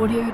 audio.